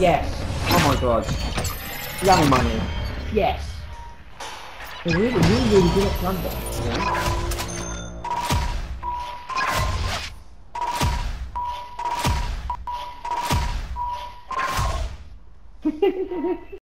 Yes. Oh my god. Young money. Yes. They're really, really, really good at London.